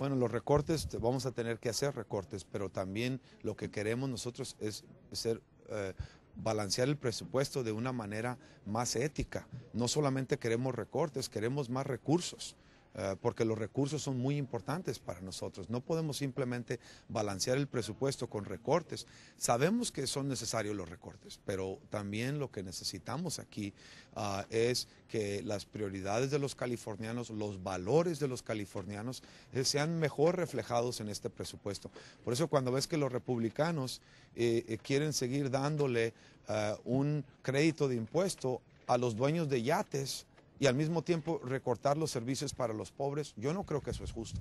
Bueno, los recortes, vamos a tener que hacer recortes, pero también lo que queremos nosotros es ser... Eh, balancear el presupuesto de una manera más ética. No solamente queremos recortes, queremos más recursos. Eh, porque los recursos son muy importantes para nosotros. No podemos simplemente balancear el presupuesto con recortes. Sabemos que son necesarios los recortes, pero también lo que necesitamos aquí ah, es que las prioridades de los californianos, los valores de los californianos eh, sean mejor reflejados en este presupuesto. Por eso cuando ves que los republicanos eh, quieren seguir dándole un crédito de impuesto a los dueños de yates, y al mismo tiempo recortar los servicios para los pobres, yo no creo que eso es justo.